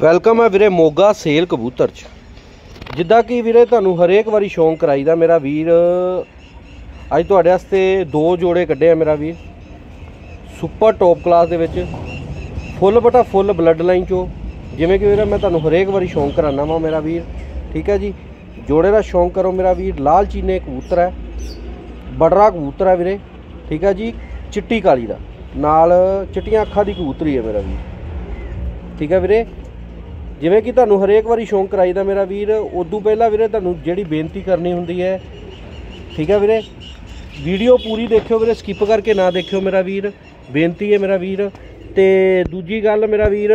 Welcome ਹੈ ਵੀਰੇ Moga sale ਕਬੂਤਰ ਚ। ਜਿੱਦਾਂ ਕਿ ਵੀਰੇ ਤੁਹਾਨੂੰ ਹਰੇਕ ਵਾਰੀ ਸ਼ੌਂਕ ਕਰਾਈਦਾ ਮੇਰਾ ਵੀਰ, ਅੱਜ ਤੁਹਾਡੇ ਵਾਸਤੇ ਦੋ ਜੋੜੇ ਕੱਢੇ ਆ ਮੇਰਾ ਵੀਰ। ਸੁਪਰ ਟੌਪ ਕਲਾਸ ਦੇ ਵਿੱਚ, ਫੁੱਲ ਬਟਾ ਫੁੱਲ ਬਲੱਡ ਲਾਈਨ ਚੋਂ। ਜਿਵੇਂ ਕਿ ਵੀਰੇ ਮੈਂ ਤੁਹਾਨੂੰ ਹਰੇਕ ਵਾਰੀ ਸ਼ੌਂਕ ਕਰਾਨਾ ਵਾ ਮੇਰਾ ਵੀਰ, ਠੀਕ ਹੈ ਜੀ? ਜੋੜੇ ਦਾ ਸ਼ੌਂਕ ਕਰੋ ਮੇਰਾ ਵੀਰ, ਲਾਲ ਚੀਨੇ ਕਬੂਤਰ ਹੈ ਬੜਰਾ ਕਬੂਤਰ ਹੈ ਵੀਰੇ, ਠੀਕ ਹੈ ਜੀ? ਚਿੱਟੀ ਕਾਲੀ ਦਾ, ਨਾਲ ਚਿੱਟੀਆਂ ਅੱਖਾਂ ਦੀ ਕਬੂਤਰੀ ਹੈ ਮੇਰਾ ਵੀਰ। ਠੀਕ ਹੈ ਵੀਰੇ? ਜਿਵੇਂ ਕਿ ਤੁਹਾਨੂੰ ਹਰੇਕ ਵਾਰੀ ਸ਼ੌਂਕ ਕਰਾਈਦਾ ਮੇਰਾ ਵੀਰ, ਉਦੋਂ ਪਹਿਲਾਂ ਵੀਰੇ ਤੁਹਾਨੂੰ ਜਿਹੜੀ ਬੇਨਤੀ ਕਰਨੀ ਹੁੰਦੀ ਹੈ, ਠੀਕ ਹੈ ਵੀਰੇ? ਵੀਡੀਓ ਪੂਰੀ ਦੇਖਿਓ ਵੀਰੇ ਸਕਿਪ ਕਰਕੇ ਨਾ ਦੇਖਿਓ ਮੇਰਾ ਵੀਰ, ਬੇਨਤੀ ਹੈ ਮੇਰਾ ਵੀਰ। ਤੇ ਦੂਜੀ ਗੱਲ ਮੇਰਾ ਵੀਰ,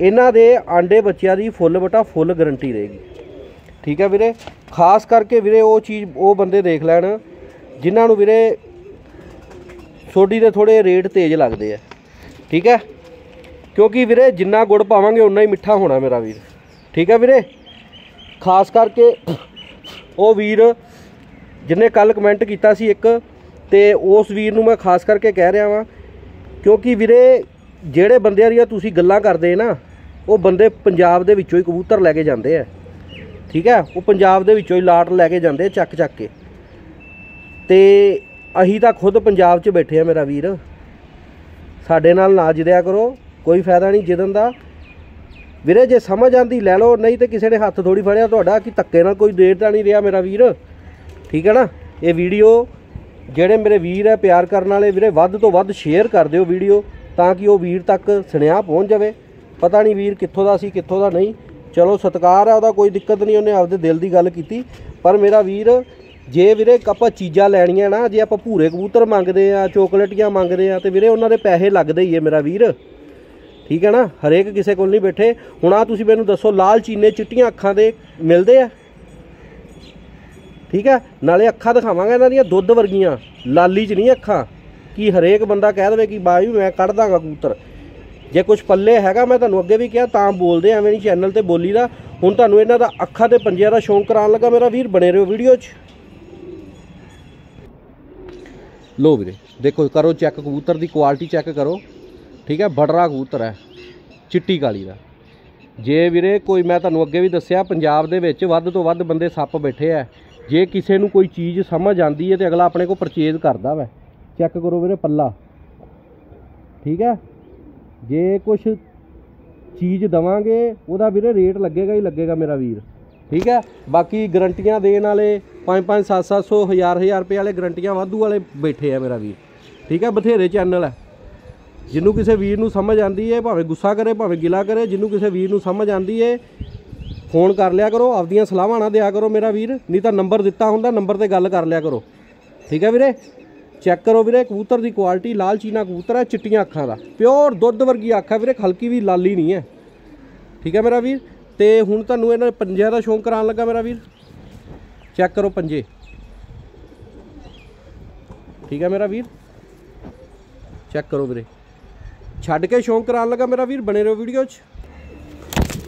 ਇਹਨਾਂ ਦੇ ਆਂਡੇ ਬੱਚਿਆਂ ਦੀ ਫੁੱਲ ਬਟਾ ਫੁੱਲ ਗਾਰੰਟੀ ਰਹੇਗੀ। ਠੀਕ ਹੈ ਵੀਰੇ? ਖਾਸ ਕਰਕੇ ਵੀਰੇ ਉਹ ਚੀਜ਼, ਉਹ ਬੰਦੇ ਦੇਖ ਲੈਣ, ਜਿਨ੍ਹਾਂ ਨੂੰ ਵੀਰੇ ਸੋਡੀ ਦੇ ਥੋੜੇ ਰੇਟ ਤੇਜ਼ ਲੱਗਦੇ ਆ। ਠੀਕ ਹੈ? ਕਿਉਂਕਿ ਵੀਰੇ, ਜਿੰਨਾ ਗੁੜ ਪਾਵਾਂਗੇ ਉਨਾ ਹੀ ਮਿੱਠਾ ਹੋਣਾ ਮੇਰਾ ਵੀਰ। ਠੀਕ ਹੈ ਵੀਰੇ? ਖਾਸ ਕਰਕੇ ਉਹ ਵੀਰ ਜਿਹਨੇ ਕੱਲ ਕਮੈਂਟ ਕੀਤਾ ਸੀ ਇੱਕ, ਤੇ ਉਸ ਵੀਰ ਨੂੰ ਮੈਂ ਖਾਸ ਕਰਕੇ ਕਹਿ ਰਿਹਾ ਵਾਂ, ਕਿਉਂਕਿ ਵੀਰੇ, ਜਿਹੜੇ ਬੰਦਿਆਂ ਦੀਆਂ ਤੁਸੀਂ ਗੱਲਾਂ ਕਰਦੇ ਨਾ, ਉਹ ਬੰਦੇ ਪੰਜਾਬ ਦੇ ਵਿੱਚੋਂ ਹੀ ਕਬੂਤਰ ਲੈ ਕੇ ਜਾਂਦੇ ਆ। ਠੀਕ ਹੈ? ਉਹ ਪੰਜਾਬ ਦੇ ਵਿੱਚੋਂ ਹੀ ਲਾਟ ਲੈ ਕੇ ਜਾਂਦੇ ਚੱਕ ਚੱਕ ਕੇ। ਤੇ ਅਸੀਂ ਤਾਂ ਖੁਦ ਪੰਜਾਬ 'ਚ ਬੈਠੇ ਆ ਮੇਰਾ ਵੀਰ। ਸਾਡੇ ਨਾਲ ਨਾ ਜਿਦਿਆ ਕਰੋ। ਕੋਈ ਫਾਇਦਾ ਨਹੀਂ ਜਿੱਦਣ ਦਾ। ਵੀਰੇ, ਜੇ ਸਮਝ ਆਂਦੀ ਲੈ ਲਓ। ਨਹੀਂ ਤੇ ਕਿਸੇ ਨੇ ਹੱਥ ਥੋੜੀ ਫੜਿਆ ਤੁਹਾਡਾ ਕਿ ਧੱਕੇ ਨਾਲ ਕੋਈ ਦੇਰ ਤਾਂ ਨਹੀਂ ਰਿਹਾ ਮੇਰਾ ਵੀਰ। ਠੀਕ ਹੈ ਨਾ? ਇਹ ਵੀਡੀਓ ਜਿਹੜੇ ਮੇਰੇ ਵੀਰ ਹੈ ਪਿਆਰ ਕਰਨ ਵਾਲੇ, ਵੀਰੇ, ਵੱਧ ਤੋਂ ਵੱਧ ਸ਼ੇਅਰ ਕਰ ਦਿਓ ਵੀਡੀਓ ਤਾਂ ਕਿ ਉਹ ਵੀਰ ਤੱਕ ਸੁਨੇਹਾ ਪਹੁੰਚ ਜਾਵੇ। ਪਤਾ ਨਹੀਂ ਵੀਰ ਕਿੱਥੋਂ ਦਾ ਸੀ, ਕਿੱਥੋਂ ਦਾ ਨਹੀਂ। ਚਲੋ, ਸਤਿਕਾਰ ਹੈ, ਉਹਦਾ ਕੋਈ ਦਿੱਕਤ ਨਹੀਂ, ਉਹਨੇ ਆਪਦੇ ਦਿਲ ਦੀ ਗੱਲ ਕੀਤੀ। ਪਰ ਮੇਰਾ ਵੀਰ, ਜੇ ਵੀਰੇ ਆਪਾਂ ਚੀਜ਼ਾਂ ਲੈਣੀਆਂ ਨਾ, ਜੇ ਆਪਾਂ ਭੂਰੇ ਕਬੂਤਰ ਮੰਗਦੇ ਆ, ਚੋਕਲੇਟੀਆਂ ਮੰਗਦੇ ਆ, ਤੇ ਵੀਰੇ, ਉਹਨਾਂ ਦੇ ਪੈਸੇ ਲੱਗਦੇ ਹੀ ਹੈ ਮੇਰਾ ਵੀਰ। ਠੀਕ ਹੈ ਨਾ? ਹਰੇਕ ਕਿਸੇ ਕੋਲ ਨਹੀਂ ਬੈਠੇ। ਹੁਣ ਆ ਤੁਸੀਂ ਮੈਨੂੰ ਦੱਸੋ, ਲਾਲ ਚੀਨੇ ਚਿੱਟੀਆਂ ਅੱਖਾਂ ਦੇ ਮਿਲਦੇ ਆ? ਠੀਕ ਹੈ? ਨਾਲੇ ਅੱਖਾਂ ਦਿਖਾਵਾਂਗਾ ਇਹਨਾਂ ਦੀਆਂ, ਦੁੱਧ ਵਰਗੀਆਂ। ਲਾਲੀ ਚ ਨਹੀਂ ਅੱਖਾਂ। ਕਿ ਹਰੇਕ ਬੰਦਾ ਕਹਿ ਦੇਵੇ ਕਿ ਬਾਈ ਮੈਂ ਕੱਢ ਦਾਂਗਾ ਕਬੂਤਰ। ਜੇ ਕੁਝ ਪੱਲੇ ਹੈਗਾ, ਮੈਂ ਤੁਹਾਨੂੰ ਅੱਗੇ ਵੀ ਕਿਹਾ, ਤਾਂ ਬੋਲਦੇ ਐਵੇਂ ਨਹੀਂ ਚੈਨਲ ਤੇ ਬੋਲੀ ਦਾ। ਹੁਣ ਤੁਹਾਨੂੰ ਇਹਨਾਂ ਦਾ ਅੱਖਾਂ ਤੇ ਪੰਜਿਆਂ ਦਾ ਸ਼ੌਂਕ ਕਰਾਉਣ ਲੱਗਾ ਮੇਰਾ ਵੀਰ, ਬਣੇ ਰਹੋ ਵੀਡੀਓ 'ਚ। ਲੋ ਵੀਰੇ, ਦੇਖੋ, ਕਰੋ ਚੈੱਕ ਕਬੂਤਰ ਦੀ ਕੁਆਲਿਟੀ ਚੈੱਕ ਕਰੋ। ਠੀਕ ਹੈ ਬੜਰਾ ਕਬੂਤਰ ਹੈ, ਚਿੱਟੀ ਕਾਲੀ ਦਾ। ਜੇ ਵੀਰੇ ਕੋਈ, ਮੈਂ ਤੁਹਾਨੂੰ ਅੱਗੇ ਵੀ ਦੱਸਿਆ, ਪੰਜਾਬ ਦੇ ਵਿੱਚ ਵੱਧ ਤੋਂ ਵੱਧ ਬੰਦੇ ਸੱਪ ਬੈਠੇ ਆ। ਜੇ ਕਿਸੇ ਨੂੰ ਕੋਈ ਚੀਜ਼ ਸਮਝ ਆਂਦੀ ਹੈ ਤੇ ਅਗਲਾ ਆਪਣੇ ਕੋਲ ਪਰਚੇਜ਼ ਕਰਦਾ ਵੈ। ਚੈੱਕ ਕਰੋ ਵੀਰੇ ਪੱਲਾ। ਠੀਕ ਹੈ, ਜੇ ਕੁਝ ਚੀਜ਼ ਦਵਾਂਗੇ, ਉਹਦਾ ਵੀਰੇ ਰੇਟ ਲੱਗੇਗਾ ਹੀ ਲੱਗੇਗਾ ਮੇਰਾ ਵੀਰ। ਠੀਕ ਹੈ, ਬਾਕੀ ਗਰੰਟੀਆਂ ਦੇਣ ਵਾਲੇ 5 5 7 700 1000 1000 ਰੁਪਏ ਵਾਲੇ ਗਰੰਟੀਆਂ ਵਾਧੂ ਵਾਲੇ ਬੈਠੇ ਆ ਮੇਰਾ ਵੀਰ। ਠੀਕ ਹੈ, ਬਥੇਰੇ ਚੈਨਲ ਹੈ ਜਿਹਨੂੰ ਕਿਸੇ ਵੀਰ ਨੂੰ ਸਮਝ ਆਂਦੀ ਹੈ ਭਾਵੇਂ ਗੁੱਸਾ ਕਰੇ, ਭਾਵੇਂ ਗਿਲਾ ਕਰੇ ਜਿਹਨੂੰ ਕਿਸੇ ਵੀਰ ਨੂੰ ਸਮਝ ਆਂਦੀ ਹੈ ਫੋਨ ਕਰ ਲਿਆ ਕਰੋ, ਆਪਦੀਆਂ ਸਲਾਹਾਂ ਨਾ ਦਿਆ ਕਰੋ ਮੇਰਾ ਵੀਰ, ਨਹੀਂ ਤਾਂ ਨੰਬਰ ਦਿੱਤਾ ਹੁੰਦਾ, ਨੰਬਰ ਤੇ ਗੱਲ ਕਰ ਲਿਆ ਕਰੋ। ਠੀਕ ਹੈ ਵੀਰੇ? ਚੈੱਕ ਕਰੋ ਵੀਰੇ, ਕਬੂਤਰ ਦੀ ਕੁਆਲਿਟੀ ਲਾਲ ਚੀਨਾ ਕਬੂਤਰ ਹੈ, ਚਿੱਟੀਆਂ ਅੱਖਾਂ ਦਾ। ਪਿਓਰ ਦੁੱਧ ਵਰਗੀ ਅੱਖ ਹੈ ਵੀਰੇ, ਖਲਕੀ ਵੀ ਲਾਲੀ ਨਹੀਂ ਹੈ। ਠੀਕ ਹੈ ਮੇਰਾ ਵੀਰ? ਤੇ ਹੁਣ ਤੁਹਾਨੂੰ ਇਹਨਾਂ ਪੰਜਿਆਂ ਦਾ ਸ਼ੌਂਕ ਕਰਾਉਣ ਲੱਗਾ ਮੇਰਾ ਵੀਰ। ਚੈੱਕ ਕਰੋ ਪੰਜੇ। ਠੀਕ ਹੈ ਮੇਰਾ ਵੀਰ? ਚੈੱਕ ਕਰੋ ਵੀਰੇ। ਛੱਡ ਕੇ ਸ਼ੌਂਕ ਕਰਾਉਣ ਲੱਗਾ ਮੇਰਾ ਵੀਰ, ਬਣੇ ਰਹੋ ਵੀਡੀਓ 'ਚ।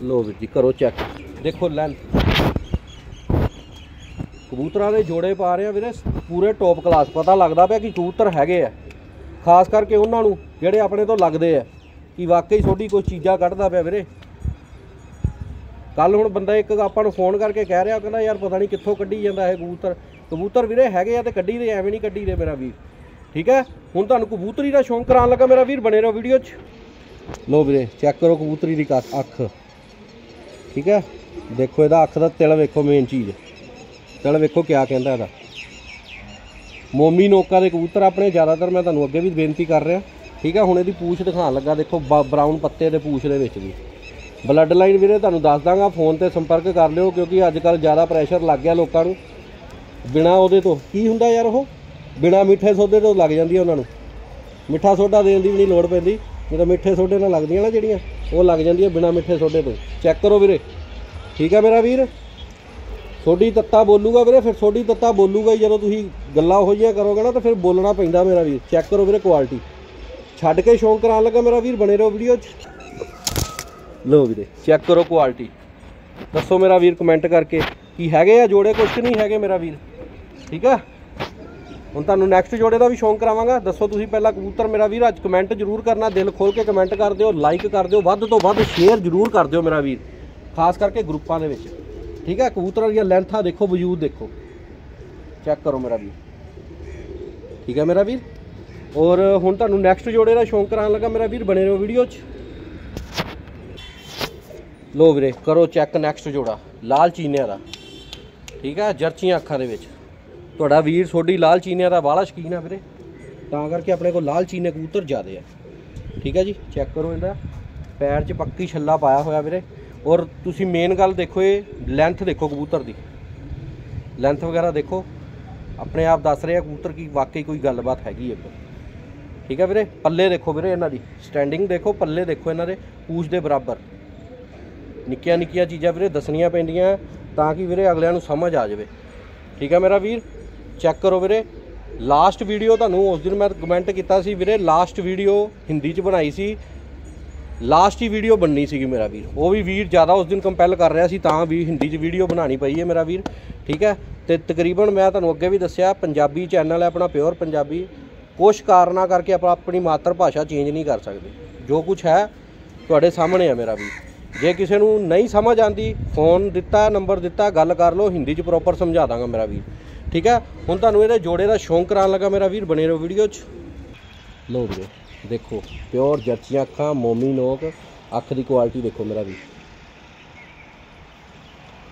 ਲੋ ਵੀਰ ਜੀ, ਕਰੋ ਚੈੱਕ ਦੇਖੋ ਲੈਂਥ ਕਬੂਤਰਾਂ ਦੇ ਜੋੜੇ ਪਾ ਰਹੇ ਆ ਵੀਰੇ, ਪੂਰੇ ਟੌਪ ਕਲਾਸ ਪਤਾ ਲੱਗਦਾ ਪਿਆ ਕਿ ਕਬੂਤਰ ਹੈਗੇ ਆ। ਖਾਸ ਕਰਕੇ ਉਹਨਾਂ ਨੂੰ, ਜਿਹੜੇ ਆਪਣੇ ਤੋਂ ਲੱਗਦੇ ਆ। ਕਿ ਵਾਕਈ ਛੋਟੀ ਕੋਈ ਚੀਜ਼ਾਂ ਕੱਢਦਾ ਪਿਆ ਵੀਰੇ। ਕੱਲ ਹੁਣ ਬੰਦਾ ਇੱਕ ਆਪਾਂ ਨੂੰ ਫੋਨ ਕਰਕੇ ਕਹਿ ਰਿਹਾ ਕਹਿੰਦਾ, ਯਾਰ ਪਤਾ ਨਹੀਂ ਕਿੱਥੋਂ ਕੱਢੀ ਜਾਂਦਾ ਇਹ ਕਬੂਤਰ। ਕਬੂਤਰ ਵੀਰੇ ਹੈਗੇ ਆ ਤੇ ਕੱਢੀ ਦੇ, ਐਵੇਂ ਨਹੀਂ ਕੱਢੀ ਦੇ ਮੇਰਾ ਵੀਰ। ਠੀਕ ਹੈ? ਹੁਣ ਤੁਹਾਨੂੰ ਕਬੂਤਰੀ ਦਾ ਸ਼ੌਂਕ ਕਰਾਉਣ ਲੱਗਾ ਮੇਰਾ ਵੀਰ, ਬਣੇ ਰਹੋ ਵੀਡੀਓ 'ਚ। ਲੋ ਵੀਰੇ ਚੈੱਕ ਕਰੋ ਕਬੂਤਰੀ ਦੀ ਕੱਖ- ਅੱਖ। ਠੀਕ ਹੈ? ਦੇਖੋ ਇਹਦਾ ਅੱਖ ਦਾ ਤਿਲ ਵੇਖੋ ਮੇਨ ਚੀਜ਼। ਤਿਲ ਵੇਖੋ ਕਿਆ ਕਹਿੰਦਾ ਇਹਦਾ। ਮੋਮੀ ਨੋਕਾ ਦੇ ਕਬੂਤਰ ਆਪਣੇ, ਜ਼ਿਆਦਾਤਰ ਮੈਂ ਤੁਹਾਨੂੰ ਅੱਗੇ ਵੀ ਬੇਨਤੀ ਕਰ ਰਿਹਾ। ਠੀਕ ਹੈ? ਹੁਣ ਇਹਦੀ ਪੂਛ ਦਿਖਾਉਣ ਲੱਗਾ, ਦੇਖੋ ਬਰਾਊਨ ਪੱਤੇ ਦੇ ਪੂਛ ਦੇ ਵਿੱਚ ਵੀ। ਬਲੱਡ ਲਾਈਨ ਵੀਰੇ, ਤੁਹਾਨੂੰ ਦੱਸ ਦਾਂਗਾ ਫੋਨ ਤੇ ਸੰਪਰਕ ਕਰ ਲਿਓ, ਕਿਉਂਕਿ ਅੱਜ ਕੱਲ ਜ਼ਿਆਦਾ ਪ੍ਰੈਸ਼ਰ ਲੱਗ ਗਿਆ ਲੋਕਾਂ ਨੂੰ। ਬਿਨਾ ਉਹਦੇ ਤੋਂ। ਕੀ ਹੁੰਦਾ ਯਾਰ ਉਹ? ਬਿਨਾ ਮਿੱਠੇ ਸੋਡੇ ਤੋਂ ਲੱਗ ਜਾਂਦੀ ਹੈ ਉਹਨਾਂ ਨੂੰ। ਮਿੱਠਾ ਸੋਡਾ ਦੇਣ ਦੀ ਵੀ ਨਹੀਂ ਲੋੜ ਪੈਂਦੀ। ਨਹੀਂ ਤਾਂ ਮਿੱਠੇ ਸੋਡੇ ਨਾਲ ਲੱਗਦੀਆਂ ਨਾ ਜਿਹੜੀਆਂ, ਉਹ ਲੱਗ ਜਾਂਦੀਆਂ ਬਿਨਾ ਮਿੱਠੇ ਸੋਡੇ ਤੋਂ। ਚੈੱਕ ਕਰੋ ਵੀਰੇ। ਠੀਕ ਹੈ ਮੇਰਾ ਵੀਰ? ਸੋਡੀ ਤੱਤਾ ਬੋਲੂਗਾ ਵੀਰੇ, ਫਿਰ ਸੋਡੀ ਤੱਤਾ ਬੋਲੂਗਾ ਹੀ। ਜਦੋਂ ਤੁਸੀਂ ਗੱਲਾਂ ਉਹੋ ਜਿਹੀਆਂ ਕਰੋਗੇ ਨਾ, ਤਾਂ ਫਿਰ ਬੋਲਣਾ ਪੈਂਦਾ ਮੇਰਾ ਵੀਰ। ਚੈੱਕ ਕਰੋ ਵੀਰੇ ਕੁਆਲਿਟੀ। ਛੱਡ ਕੇ ਸ਼ੌਂਕ ਕਰਾਉਣ ਲੱਗਾ ਮੇਰਾ ਵੀਰ, ਬਣੇ ਰਹੋ ਵੀਡੀਓ 'ਚ। ਲਓ ਵੀਰੇ, ਚੈੱਕ ਕਰੋ ਕੁਆਲਿਟੀ। ਦੱਸੋ ਮੇਰਾ ਵੀਰ ਕਮੈਂਟ ਕਰਕੇ, ਕੀ ਹੈਗੇ ਆ ਜੋੜੇ? ਕੁਛ ਨਹੀਂ ਹੈਗੇ ਮੇਰਾ ਵੀਰ। ਠੀਕ ਆ? ਹੁਣ ਤੁਹਾਨੂੰ ਨੈਕਸਟ ਜੋੜੇ ਦਾ ਵੀ ਸ਼ੌਂਕ ਕਰਾਵਾਂਗਾ। ਦੱਸੋ ਤੁਸੀਂ ਪਹਿਲਾਂ ਕਬੂਤਰ ਮੇਰਾ ਵੀਰ, ਅੱਜ ਕਮੈਂਟ ਜ਼ਰੂਰ ਕਰਨਾ, ਦਿਲ ਖੋਲ ਕੇ ਕਮੈਂਟ ਕਰ ਦਿਓ ਲਾਈਕ ਕਰ ਦਿਓ, ਵੱਧ ਤੋਂ ਵੱਧ ਸ਼ੇਅਰ ਜ਼ਰੂਰ ਕਰ ਦਿਓ ਮੇਰਾ ਵੀਰ, ਖਾਸ ਕਰਕੇ ਗਰੁੱਪਾਂ ਦੇ ਵਿੱਚ। ਠੀਕ ਹੈ, ਕਬੂਤਰਾਂ ਦੀਆਂ ਲੈਂਥਾਂ ਦੇਖੋ, ਵਜੂਦ ਦੇਖੋ। ਚੈੱਕ ਕਰੋ ਮੇਰਾ ਵੀਰ। ਠੀਕ ਹੈ ਮੇਰਾ ਵੀਰ? ਔਰ ਹੁਣ ਤੁਹਾਨੂੰ ਨੈਕਸਟ ਜੋੜੇ ਦਾ ਸ਼ੌਂਕ ਕਰਾਉਣ ਲੱਗਾ ਮੇਰਾ ਵੀਰ, ਬਣੇ ਰਹੋ ਵੀਡੀਓ 'ਚ। ਲੋ ਵੀਰੇ, ਕਰੋ ਚੈੱਕ ਨੈਕਸਟ ਜੋੜਾ, ਲਾਲ ਚੀਨਿਆਂ ਦਾ। ਠੀਕ ਹੈ ਜਰਚੀਆਂ ਅੱਖਾਂ ਦੇ ਵਿੱਚ। ਤੁਹਾਡਾ ਵੀਰ ਸੋਡੀ ਲਾਲ ਚੀਨਿਆਂ ਦਾ ਵਾਲਾ ਸ਼ਕੀਨ ਆ ਵੀਰੇ। ਤਾਂ ਕਰਕੇ ਆਪਣੇ ਕੋਲ ਲਾਲ ਚੀਨੇ ਕਬੂਤਰ ਜ਼ਿਆਦੇ ਆ। ਠੀਕ ਹੈ ਜੀ ਚੈੱਕ ਕਰੋ ਇਹਦਾ। ਪੈਰ 'ਚ ਪੱਕੀ ਛੱਲਾ ਪਾਇਆ ਹੋਇਆ ਵੀਰੇ। ਔਰ ਤੁਸੀਂ ਮੇਨ ਗੱਲ ਦੇਖੋ ਇਹ ਲੈਂਥ ਦੇਖੋ ਕਬੂਤਰ ਦੀ। ਲੈਂਥ ਵਗੈਰਾ ਦੇਖੋ। ਆਪਣੇ ਆਪ ਦੱਸ ਰਿਹਾ ਕਬੂਤਰ ਕੀ ਵਾਕਈ ਕੋਈ ਗੱਲਬਾਤ ਹੈਗੀ ਹੈ ਠੀਕ ਹੈ ਵੀਰੇ, ਪੱਲੇ ਦੇਖੋ ਵੀਰੇ ਇਹਨਾਂ ਦੀ। ਸਟੈਂਡਿੰਗ ਦੇਖੋ, ਪੱਲੇ ਦੇਖੋ ਇਹਨਾਂ ਦੇ, ਪੂਛ ਦੇ ਬਰਾਬਰ। ਨਿੱਕੀਆਂ ਨਿੱਕੀਆਂ ਚੀਜ਼ਾਂ ਵੀਰੇ ਦੱਸਣੀਆਂ ਪੈਂਦੀਆਂ, ਤਾਂ ਕਿ ਵੀਰੇ ਅਗਲਿਆਂ ਨੂੰ ਸਮਝ ਆ ਜਾਵੇ। ਠੀਕ ਹੈ ਮੇਰਾ ਵੀਰ? ਚੈੱਕ ਕਰੋ ਵੀਰੇ। ਲਾਸਟ ਵੀਡੀਓ ਤੁਹਾਨੂੰ ਉਸ ਦਿਨ ਮੈਂ ਕਮੈਂਟ ਕੀਤਾ ਸੀ ਵੀਰੇ। ਲਾਸਟ ਵੀਡੀਓ ਹਿੰਦੀ 'ਚ ਬਣਾਈ ਸੀ। ਲਾਸਟ ਹੀ ਵੀਡੀਓ ਬਣਨੀ ਸੀਗੀ ਮੇਰਾ ਵੀਰ। ਉਹ ਵੀ ਵੀਰ ਜ਼ਿਆਦਾ ਉਸ ਦਿਨ ਕੰਪੈਲ ਕਰ ਰਿਹਾ ਸੀ, ਤਾਂ ਵੀ ਹਿੰਦੀ 'ਚ ਵੀਡੀਓ ਬਣਾਣੀ ਪਈ ਹੈ ਮੇਰਾ ਵੀਰ। ਠੀਕ ਹੈ? ਤੇ ਤਕਰੀਬਨ ਮੈਂ ਤੁਹਾਨੂੰ ਅੱਗੇ ਵੀ ਦੱਸਿਆ, ਪੰਜਾਬੀ ਚੈਨਲ ਹੈ ਆਪਣਾ ਪਿਓਰ ਪੰਜਾਬੀ। ਕੁਝ ਕਾਰਨਾਂ ਕਰਕੇ ਆਪਾਂ ਆਪਣੀ ਮਾਤਰ ਭਾਸ਼ਾ ਚੇਂਜ ਨਹੀਂ ਕਰ ਸਕਦੇ। ਜੋ ਕੁਝ ਹੈ, ਤੁਹਾਡੇ ਸਾਹਮਣੇ ਹੈ ਮੇਰਾ ਵੀਰ। ਜੇ ਕਿਸੇ ਨੂੰ ਨਹੀਂ ਸਮਝ ਆਂਦੀ ਫੋਨ ਦਿੱਤਾ ਨੰਬਰ ਦਿੱਤਾ, ਗੱਲ ਕਰ ਲਓ, ਹਿੰਦੀ 'ਚ ਪ੍ਰੋਪਰ ਸਮਝਾ ਦਾਂਗਾ ਮੇਰਾ ਵੀਰ। ਠੀਕ ਹੈ? ਹੁਣ ਤੁਹਾਨੂੰ ਇਹਦੇ ਜੋੜੇ ਦਾ ਸ਼ੌਂਕ ਕਰਾਉਣ ਲੱਗਾ ਮੇਰਾ ਵੀਰ, ਬਣੇ ਰਹੋ ਵੀਡੀਓ 'ਚ। ਲੋ ਵੀਰੇ, ਦੇਖੋ ਪਿਓਰ ਜਰਚੀਆਂ ਅੱਖਾਂ, ਮੋਮੀ ਨੋਕ, ਅੱਖ ਦੀ ਕੁਆਲਿਟੀ ਦੇਖੋ ਮੇਰਾ ਵੀਰ।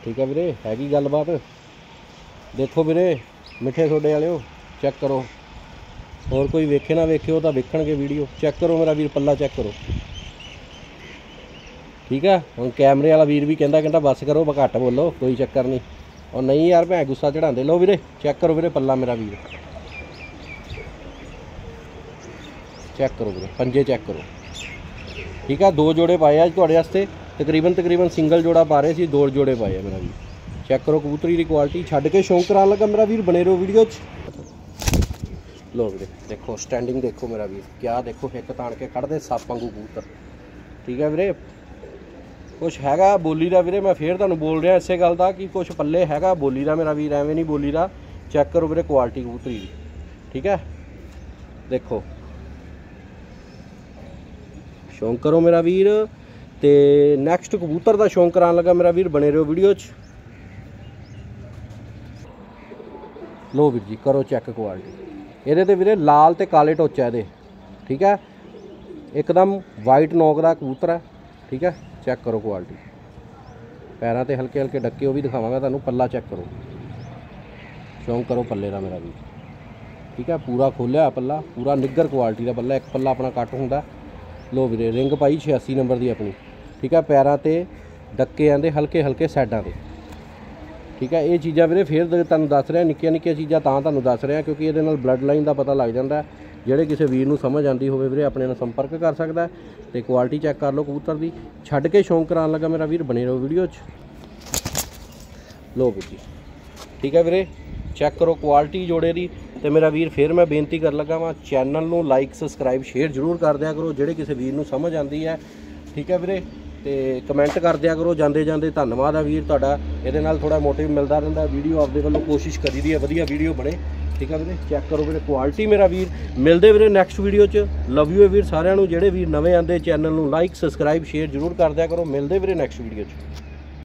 ਠੀਕ ਹੈ ਵੀਰੇ, ਹੈਗੀ ਗੱਲਬਾਤ? ਦੇਖੋ ਵੀਰੇ, ਮਿੱਠੇ ਸੋਡੇ ਵਾਲਿਓ ਚੈੱਕ ਕਰੋ। ਹੋਰ ਕੋਈ ਵੇਖੇ ਨਾ ਵੇਖੇ ਉਹ ਤਾਂ ਵੇਖਣਗੇ ਵੀਡੀਓ। ਚੈੱਕ ਕਰੋ ਮੇਰਾ ਵੀਰ, ਪੱਲਾ ਚੈੱਕ ਕਰੋ। ਠੀਕ ਆ ਹੁਣ ਕੈਮਰੇ ਵਾਲਾ ਵੀਰ ਵੀ ਕਹਿੰਦਾ ਕਹਿੰਦਾ, ਬੱਸ ਕਰੋ, ਘੱਟ ਬੋਲੋ, ਕੋਈ ਚੱਕਰ ਨਹੀਂ। ਉਹ ਨਹੀਂ ਯਾਰ ਭੈ ਗੁੱਸਾ ਚੜਾਉਂਦੇ ਲਓ ਵੀਰੇ ਚੈੱਕ ਕਰੋ ਵੀਰੇ ਪੱਲਾ ਮੇਰਾ ਵੀਰ। ਚੈੱਕ ਕਰੋ ਵੀਰੇ, ਪੰਜੇ ਚੈੱਕ ਕਰੋ। ਠੀਕ ਆ, ਦੋ ਜੋੜੇ ਪਾਏ ਆ ਅੱਜ ਤੁਹਾਡੇ ਵਾਸਤੇ। ਤਕਰੀਬਨ ਤਕਰੀਬਨ ਸਿੰਗਲ ਜੋੜਾ ਪਾ ਰਹੇ ਸੀ, ਦੋ ਜੋੜੇ ਪਾਏ ਆ ਮੇਰਾ ਵੀਰ। ਚੈੱਕ ਕਰੋ ਕਬੂਤਰੀ ਦੀ ਕੁਆਲਿਟੀ ਛੱਡ ਕੇ ਸ਼ੌਂਕ ਕਰਾਉਣ ਲੱਗਾ ਮੇਰਾ ਵੀਰ, ਬਣੇ ਰਹੋ ਵੀਡੀਓ 'ਚ। ਲੋ ਵੀਰੇ, ਦੇਖੋ ਸਟੈਂਡਿੰਗ ਦੇਖੋ ਮੇਰਾ ਵੀਰ, ਕਿਆ ਦੇਖੋ, ਹਿੱਕ ਤਾਣ ਕੇ ਕੱਢਦੇ ਸੱਪ ਵਾਂਗੂ ਕਬੂਤਰ। ਠੀਕ ਹੈ ਵੀਰੇ? ਕੁਛ ਹੈਗਾ ਬੋਲੀ ਦਾ ਵੀਰੇ, ਮੈਂ ਫੇਰ ਤੁਹਾਨੂੰ ਬੋਲ ਰਿਹਾ ਇਸੇ ਗੱਲ ਦਾ ਕਿ ਕੁਛ ਪੱਲੇ ਹੈਗਾ ਬੋਲੀ ਦਾ ਮੇਰਾ ਵੀਰ, ਐਵੇਂ ਨਹੀਂ ਬੋਲੀ ਦਾ। ਚੈੱਕ ਕਰੋ ਵੀਰੇ ਕੁਆਲਿਟੀ ਕਬੂਤਰੀ ਦੀ, ਠੀਕ ਹੈ? ਦੇਖੋ। ਸ਼ੌਂਕ ਕਰੋ ਮੇਰਾ ਵੀਰ, ਤੇ ਨੈਕਸਟ ਕਬੂਤਰ ਦਾ ਸ਼ੌਂਕ ਕਰਾਉਣ ਲੱਗਾ ਮੇਰਾ ਵੀਰ, ਬਣੇ ਰਹੋ ਵੀਡੀਓ 'ਚ। ਲੋ ਵੀਰ ਜੀ, ਕਰੋ ਚੈੱਕ ਕੁਆਲਿਟੀ। ਇਹਦੇ ਤੇ ਵੀਰੇ ਲਾਲ ਤੇ ਕਾਲੇ ਟੋਚਾ ਇਹਦੇ, ਠੀਕ ਹੈ? ਇੱਕਦਮ ਵਾਈਟ ਨੋਕ ਦਾ ਕਬੂਤਰ ਹੈ। ਠੀਕ ਹੈ? ਚੈੱਕ ਕਰੋ ਕੁਆਲਿਟੀ ਪੈਰਾਂ ਤੇ ਹਲਕੇ ਹਲਕੇ ਡੱਕੇ, ਉਹ ਵੀ ਦਿਖਾਵਾਂਗਾ ਤੁਹਾਨੂੰ, ਪੱਲਾ ਚੈੱਕ ਕਰੋ। ਸ਼ੌਂਕ ਕਰੋ ਪੱਲੇ ਦਾ ਮੇਰਾ ਵੀ। ਠੀਕ ਹੈ? ਪੂਰਾ ਖੋਲਿਆ ਪੱਲਾ, ਪੂਰਾ ਨਿੱਗਰ ਕੁਆਲਿਟੀ ਦਾ ਪੱਲਾ, ਇੱਕ ਪੱਲਾ ਆਪਣਾ ਕੱਟ ਹੁੰਦਾ। ਲੋ ਵੀਰੇ ਰਿੰਗ ਪਾਈ 86 ਨੰਬਰ ਦੀ ਆਪਣੀ। ਠੀਕ ਹੈ? ਪੈਰਾਂ ਤੇ ਡੱਕੇ ਆਂਦੇ ਹਲਕੇ ਹਲਕੇ ਸਾਈਡਾਂ ਤੇ ਠੀਕ ਹੈ? ਇਹ ਚੀਜ਼ਾਂ ਵੀਰੇ ਫੇਰ ਤੁਹਾਨੂੰ ਦੱਸ ਰਿਹਾ, ਨਿੱਕੀਆਂ ਨਿੱਕੀਆਂ ਚੀਜ਼ਾਂ ਤਾਂ ਤੁਹਾਨੂੰ ਦੱਸ ਰਿਹਾ, ਕਿਉਂਕਿ ਇਹਦੇ ਨਾਲ ਬਲੱਡ ਲਾਈਨ ਦਾ ਪਤਾ ਲੱਗ ਜਾਂਦਾ। ਜਿਹੜੇ ਕਿਸੇ ਵੀਰ ਨੂੰ ਸਮਝ ਆਂਦੀ ਹੋਵੇ ਵੀਰੇ, ਆਪਣੇ ਨਾਲ ਸੰਪਰਕ ਕਰ ਸਕਦਾ ਹੈ ਤੇ ਕੁਆਲਿਟੀ ਚੈੱਕ ਕਰ ਲਓ ਕਬੂਤਰ ਦੀ। ਛੱਡ ਕੇ ਸ਼ੌਂਕ ਕਰਾਉਣ ਲੱਗਾ ਮੇਰਾ ਵੀਰ, ਬਣੇ ਰਹੋ ਵੀਡੀਓ 'ਚ। ਲੋ ਵੀਰ ਜੀ। ਠੀਕ ਹੈ ਵੀਰੇ ਚੈੱਕ ਕਰੋ ਕੁਆਲਿਟੀ ਜੋੜੇ ਦੀ। ਤੇ ਮੇਰਾ ਵੀਰ, ਫੇਰ ਮੈਂ ਬੇਨਤੀ ਕਰਨ ਲੱਗਾ ਵਾਂ ਚੈਨਲ ਨੂੰ ਲਾਈਕ ਸਬਸਕ੍ਰਾਈਬ ਸ਼ੇਅਰ ਜ਼ਰੂਰ ਕਰ ਦਿਆ ਕਰੋ, ਜਿਹੜੇ ਕਿਸੇ ਵੀਰ ਨੂੰ ਸਮਝ ਆਂਦੀ ਹੈ। ਠੀਕ ਹੈ ਵੀਰੇ, ਤੇ ਕਮੈਂਟ ਕਰ ਦਿਆ ਕਰੋ। ਜਾਂਦੇ ਜਾਂਦੇ ਧੰਨਵਾਦ ਆ ਵੀਰ ਤੁਹਾਡਾ। ਇਹਦੇ ਨਾਲ ਥੋੜਾ ਮੋਟਿਵ ਮਿਲਦਾ ਰਹਿੰਦਾ। ਵੀਡੀਓ ਆਪਦੇ ਵੱਲੋਂ ਕੋਸ਼ਿਸ਼ ਕਰੀਦੀ ਹੈ, ਵਧੀਆ ਵੀਡੀਓ ਬਣੇ। ਠੀਕ ਹੈ ਵੀਰੇ ਚੈੱਕ ਕਰੋ ਵੀਰੇ ਕੁਆਲਿਟੀ ਮੇਰਾ ਵੀਰ। ਮਿਲਦੇ ਵੀਰੇ ਨੈਕਸਟ ਵੀਡੀਓ 'ਚ। ਲਵ ਯੂ ਵੀਰ ਸਾਰਿਆਂ ਨੂੰ, ਜਿਹੜੇ ਵੀਰ ਨਵੇਂ ਆਂਦੇ ਚੈਨਲ ਨੂੰ ਲਾਈਕ ਸਬਸਕ੍ਰਾਈਬ ਸ਼ੇਅਰ ਜ਼ਰੂਰ ਕਰ ਦਿਆ ਕਰੋ। ਮਿਲਦੇ ਵੀਰੇ ਨੈਕਸਟ ਵੀਡੀਓ 'ਚ।